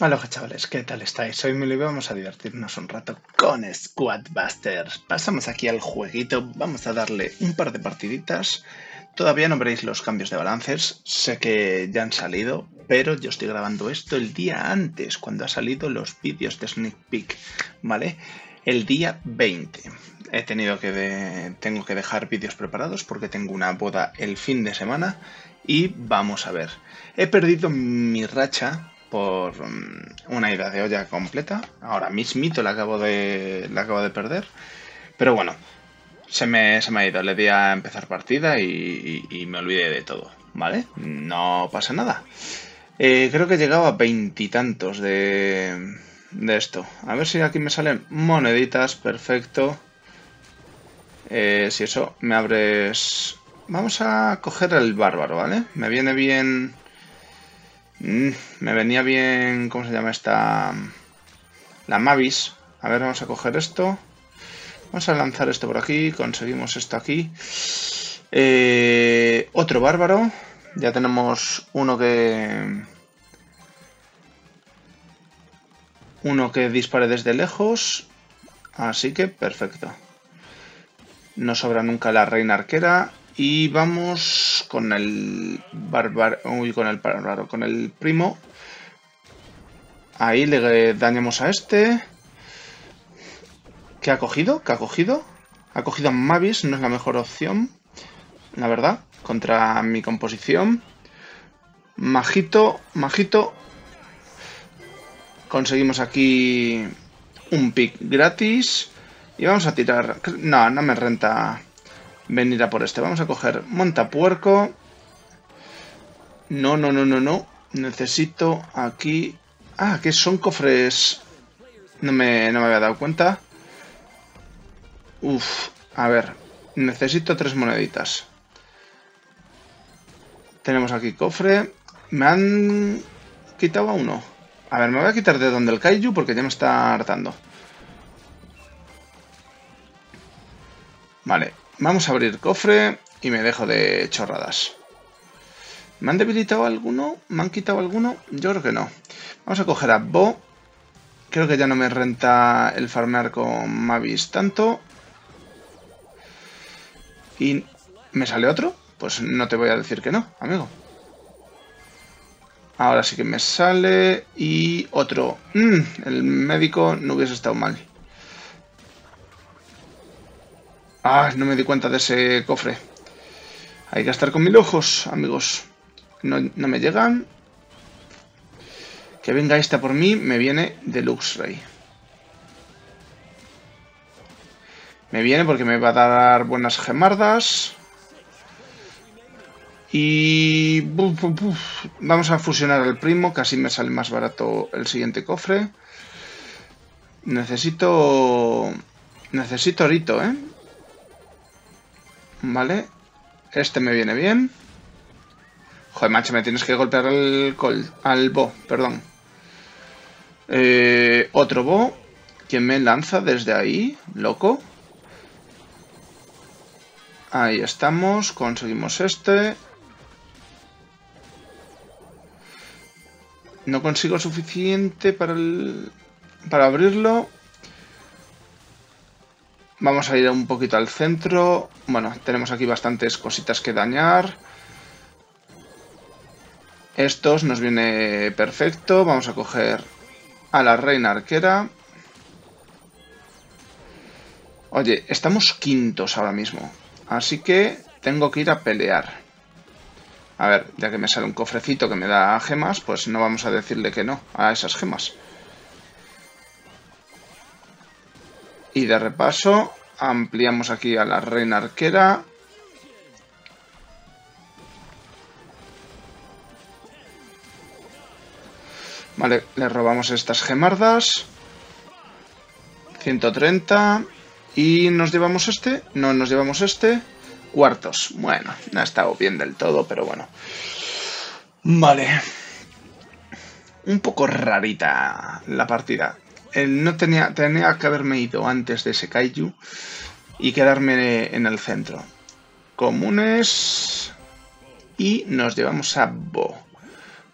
Hola chavales, ¿qué tal estáis? Hoy me lo vamos a divertirnos un rato con Squadbusters. Pasamos aquí al jueguito, vamos a darle un par de partiditas. Todavía no veréis los cambios de balances, sé que ya han salido, pero yo estoy grabando esto el día antes, cuando han salido los vídeos de Sneak Peek, ¿vale? El día 20. He tenido que tengo que dejar vídeos preparados porque tengo una boda el fin de semana y vamos a ver. He perdido mi racha por mm, una ida de olla completa. Ahora mismito la acabo de, la acabo de perder. Pero bueno, se me, se me ha ido. Le di a empezar partida y, me olvidé de todo. ¿Vale? No pasa nada. Eh, creo que he llegado a veintitantos de, de esto. A ver si aquí me salen moneditas. Perfecto. Eh, si eso, me abres... Vamos a coger el bárbaro, ¿vale? Me viene bien Mm, me venía bien, ¿cómo se llama esta? La Mavis. A ver, vamos a coger esto. Vamos a lanzar esto por aquí. Conseguimos esto aquí. Eh, otro bárbaro. Ya tenemos uno que... Uno que dispare desde lejos. Así que perfecto. No sobra nunca la reina arquera. Y vamos con el bárbaro, uy, con el bárbaro, con el primo. Ahí le dañamos a este. ¿Qué ha cogido? ¿Qué ha cogido? Ha cogido a Mavis, no es la mejor opción, la verdad, contra mi composición. Majito, majito. Conseguimos aquí un pick gratis. Y vamos a tirar... No, no me renta venir a por este. Vamos a coger montapuerco. No, no, no, no, no. Necesito aquí... Ah, que son cofres... No me, no me había dado cuenta. Uf, a ver. Necesito tres moneditas. Tenemos aquí cofre. Me han quitado a uno. A ver, me voy a quitar de donde el kaiju porque ya me está hartando. Vale, Vamos a abrir cofre y me dejo de chorradas. ¿Me han debilitado alguno? ¿Me han quitado alguno? Yo creo que no. Vamos a coger a Bo. Creo que ya no me renta el farmear con Mavis tanto. ¿Y me sale otro? Pues no te voy a decir que no, amigo. Ahora sí que me sale. Y otro. Mm, el médico no hubiese estado mal. Ah, no me di cuenta de ese cofre. Hay que estar con mil ojos, amigos. No, me llegan. Que venga esta por mí, me viene Deluxe Ray. Me viene porque me va a dar buenas gemardas. Y... Vamos a fusionar al primo, casi me sale más barato el siguiente cofre. Necesito... Necesito orito, ¿eh? Vale. Este me viene bien. Joder, macho, me tienes que golpear al, al bo, perdón. Eh, otro bo. ¿Quién me lanza desde ahí? Loco. Ahí estamos. Conseguimos este. No consigo suficiente para, el, para abrirlo. Vamos a ir un poquito al centro. Bueno, tenemos aquí bastantes cositas que dañar. Estos nos viene perfecto. Vamos a coger a la reina arquera. Oye, estamos quintos ahora mismo. Así que tengo que ir a pelear. A ver, ya que me sale un cofrecito que me da gemas, pues no vamos a decirle que no a esas gemas. Y de repaso ampliamos aquí a la reina arquera. Vale, le robamos estas gemardas. 130. ¿Y nos llevamos este? No, nos llevamos este. Cuartos. Bueno, no ha estado bien del todo, pero bueno. Vale. Un poco rarita la partida no tenía, tenía que haberme ido antes de ese kaiju y quedarme en el centro. Comunes y nos llevamos a Bo.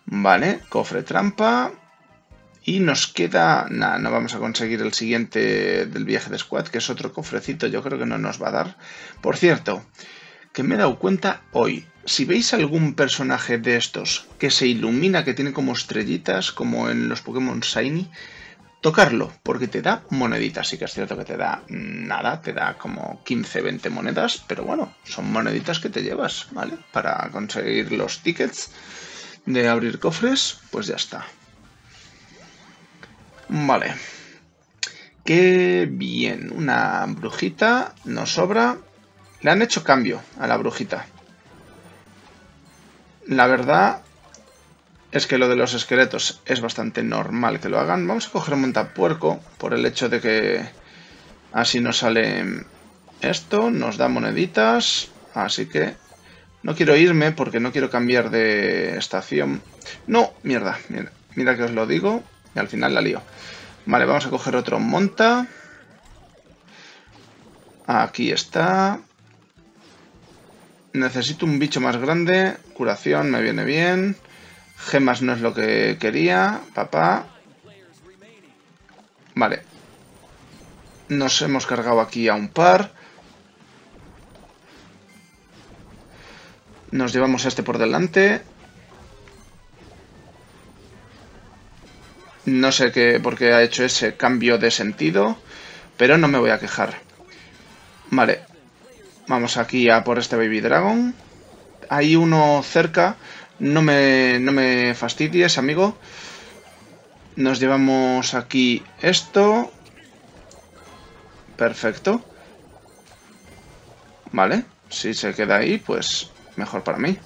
Vale, cofre trampa. Y nos queda... Nada, no vamos a conseguir el siguiente del viaje de squad, que es otro cofrecito, yo creo que no nos va a dar. Por cierto, que me he dado cuenta hoy, si veis algún personaje de estos que se ilumina, que tiene como estrellitas, como en los Pokémon Shiny, tocarlo, porque te da moneditas. Sí que es cierto que te da nada, te da como 15, 20 monedas, pero bueno, son moneditas que te llevas, ¿vale? Para conseguir los tickets de abrir cofres, pues ya está. Vale. Qué bien, una brujita nos sobra. Le han hecho cambio a la brujita. La verdad es que lo de los esqueletos es bastante normal que lo hagan. Vamos a coger un montapuerco por el hecho de que así nos sale esto, nos da moneditas, así que no quiero irme porque no quiero cambiar de estación. No, mierda, mira, mira que os lo digo y al final la lío. Vale, vamos a coger otro monta. Aquí está. Necesito un bicho más grande. Curación me viene bien. Gemas no es lo que quería. Papá. Vale. Nos hemos cargado aquí a un par. Nos llevamos a este por delante. No sé qué, por qué ha hecho ese cambio de sentido, pero no me voy a quejar. Vale, vamos aquí a por este Baby Dragon. Hay uno cerca, no me, no me fastidies, amigo. Nos llevamos aquí esto. Perfecto. Vale, si se queda ahí, pues mejor para mí.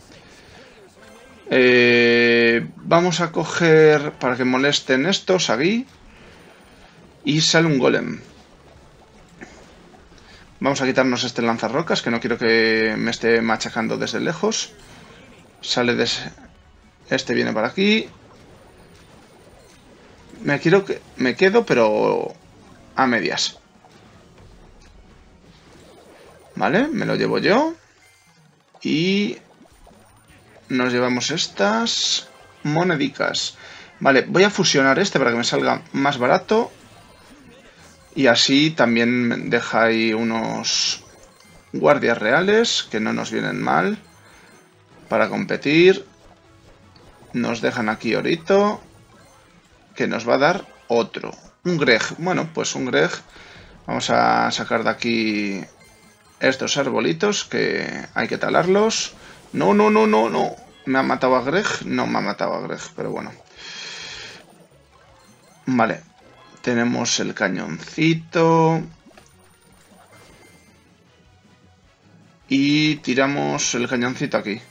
Eh, vamos a coger, para que molesten estos, aquí. Y sale un golem. Vamos a quitarnos este lanzarrocas, que no quiero que me esté machacando desde lejos. Sale de... Este viene para aquí. Me quiero que... Me quedo, pero... A medias. Vale, me lo llevo yo. Y nos llevamos estas monedicas. Vale, voy a fusionar este para que me salga más barato. Y así también deja ahí unos guardias reales que no nos vienen mal para competir. Nos dejan aquí orito que nos va a dar otro. Un Greg. Bueno, pues un Greg. Vamos a sacar de aquí estos arbolitos que hay que talarlos. No, no, no, no, no. ¿Me ha matado a Greg? No me ha matado a Greg, pero bueno. Vale. Tenemos el cañoncito. Y tiramos el cañoncito aquí.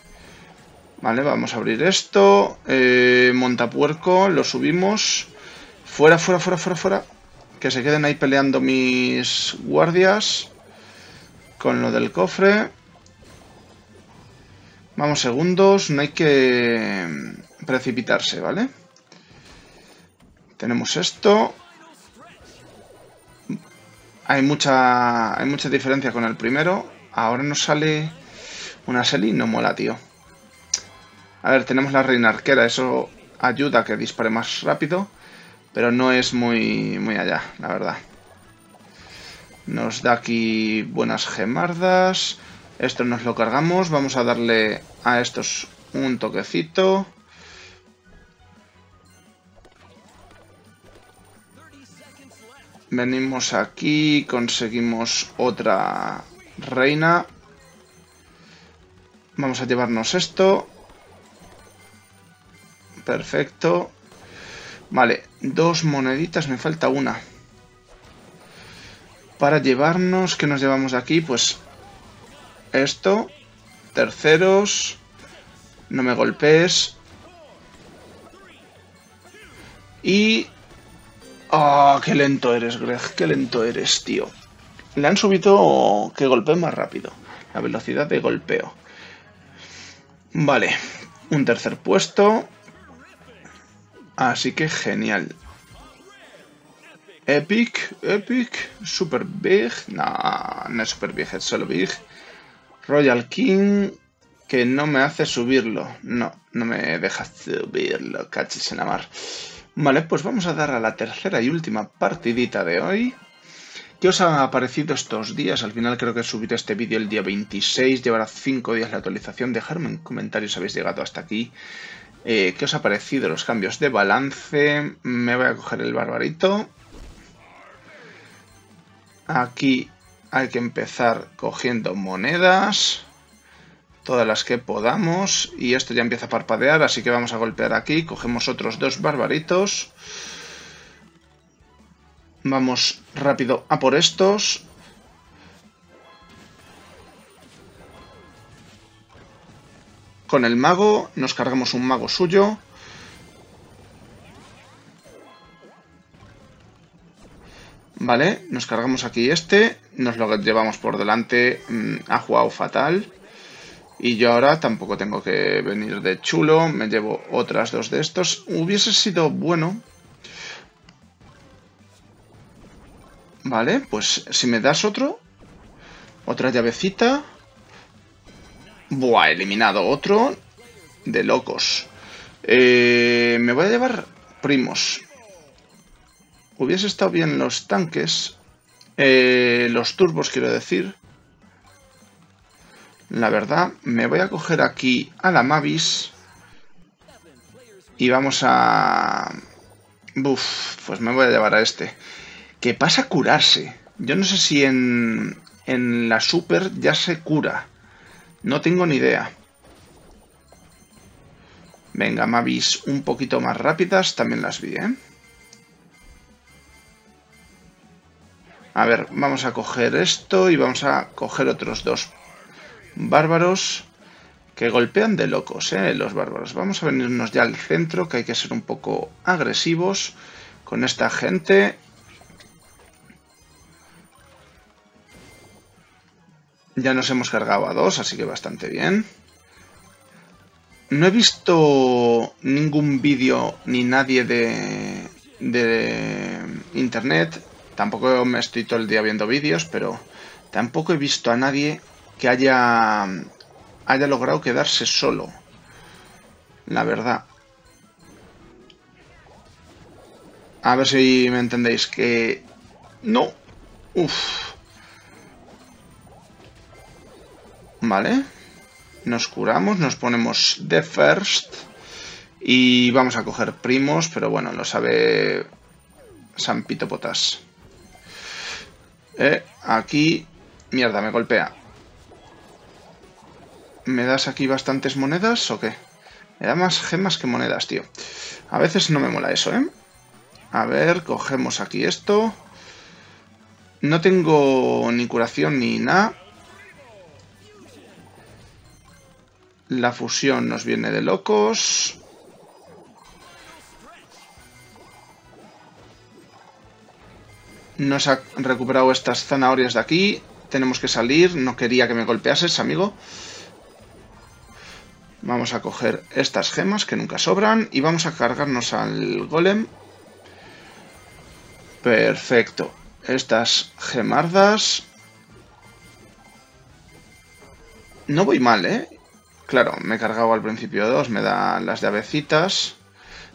Vale, vamos a abrir esto. Eh, montapuerco, lo subimos. Fuera, fuera, fuera, fuera, fuera. Que se queden ahí peleando mis guardias con lo del cofre. Vamos, segundos, no hay que precipitarse, ¿vale? Tenemos esto. Hay mucha, hay mucha diferencia con el primero. Ahora nos sale una Selly, no mola, tío. A ver, tenemos la reina arquera, eso ayuda a que dispare más rápido, pero no es muy, muy allá, la verdad. Nos da aquí buenas gemardas. Esto nos lo cargamos. Vamos a darle a estos un toquecito. Venimos aquí, conseguimos otra reina. Vamos a llevarnos esto. Perfecto. Vale, dos moneditas, me falta una para llevarnos, ¿qué nos llevamos aquí? Pues esto, terceros, no me golpees. Y... ¡Ah, qué lento eres, Greg! ¡Qué lento eres, tío! Le han subido que golpee más rápido. La velocidad de golpeo. Vale. Un tercer puesto. Así que genial. Epic, Epic, Super Big, no, no es Super Big, es solo Big. Royal King, que no me hace subirlo. No, no me deja subirlo, cachis en la mar. Vale, pues vamos a dar a la tercera y última partidita de hoy. ¿Qué os ha parecido estos días? Al final creo que subiré este vídeo el día 26, llevará 5 días la actualización. Dejadme en comentarios si habéis llegado hasta aquí. Eh, ¿Qué os ha parecido los cambios de balance? Me voy a coger el barbarito. Aquí hay que empezar cogiendo monedas. Todas las que podamos. Y esto ya empieza a parpadear, así que vamos a golpear aquí. Cogemos otros dos barbaritos. Vamos rápido a por estos. Con el mago nos cargamos un mago suyo. Vale, nos cargamos aquí este, nos lo llevamos por delante, mm, ha jugado fatal. Y yo ahora tampoco tengo que venir de chulo, me llevo otras dos de estos. Hubiese sido bueno. Vale, pues si me das otro, otra llavecita. Buah, eliminado otro de locos. Eh, me voy a llevar primos. Hubiese estado bien los tanques. Eh, los turbos, quiero decir. La verdad, me voy a coger aquí a la Mavis. Y vamos a... Buf, pues me voy a llevar a este. ¿Qué pasa curarse? Yo no sé si en, en la Super ya se cura. No tengo ni idea. Venga, Mavis un poquito más rápidas, también las vi, ¿eh? A ver, vamos a coger esto y vamos a coger otros dos bárbaros que golpean de locos, ¿eh? Los bárbaros. Vamos a venirnos ya al centro, que hay que ser un poco agresivos con esta gente. Ya nos hemos cargado a dos, así que bastante bien. No he visto ningún vídeo ni nadie de, de internet Tampoco me estoy todo el día viendo vídeos, pero tampoco he visto a nadie que haya, haya logrado quedarse solo. La verdad. A ver si me entendéis que... No. Uf. Vale. Nos curamos, nos ponemos de first. Y vamos a coger primos, pero bueno, lo sabe San Pito Potas. Eh, aquí... Mierda, me golpea. ¿Me das aquí bastantes monedas o qué? Me da más gemas que monedas, tío. A veces no me mola eso, ¿eh? A ver, cogemos aquí esto. No tengo ni curación ni nada. La fusión nos viene de locos. Nos ha recuperado estas zanahorias de aquí. Tenemos que salir. No quería que me golpeases, amigo. Vamos a coger estas gemas que nunca sobran. Y vamos a cargarnos al golem. Perfecto. Estas gemardas. No voy mal, ¿eh? Claro, me he cargado al principio dos. Me da las llavecitas.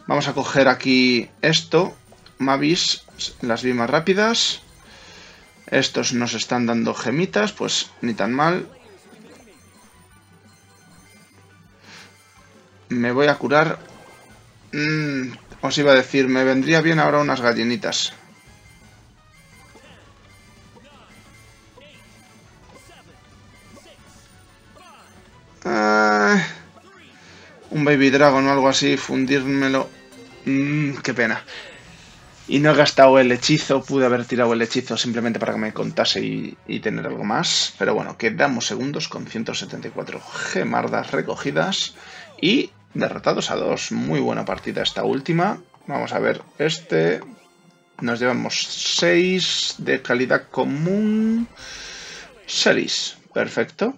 Vamos a coger aquí esto. Mavis las vi más rápidas. Estos nos están dando gemitas, pues ni tan mal. Me voy a curar. Mm, os iba a decir, me vendría bien ahora unas gallinitas. Ah, un Baby Dragon o algo así, fundírmelo. Mm, qué pena. Y no he gastado el hechizo, pude haber tirado el hechizo simplemente para que me contase y, tener algo más. Pero bueno, quedamos segundos con 174 gemardas recogidas y derrotados a dos. Muy buena partida esta última. Vamos a ver este. Nos llevamos 6 de calidad común. Series, perfecto.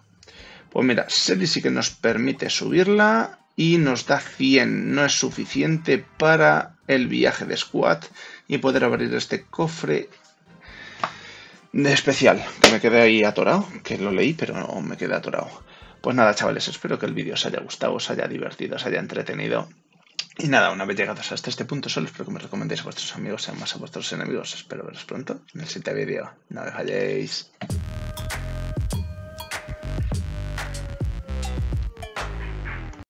Pues mira, Series sí que nos permite subirla y nos da 100. No es suficiente para el viaje de Squad y poder abrir este cofre de especial, que me quedé ahí atorado, que lo leí, pero no me quedé atorado. Pues nada, chavales, espero que el vídeo os haya gustado, os haya divertido, os haya entretenido. Y nada, una vez llegados hasta este punto, solo espero que me recomendéis a vuestros amigos, sean más a vuestros enemigos. Espero veros pronto en el siguiente vídeo. No me falléis.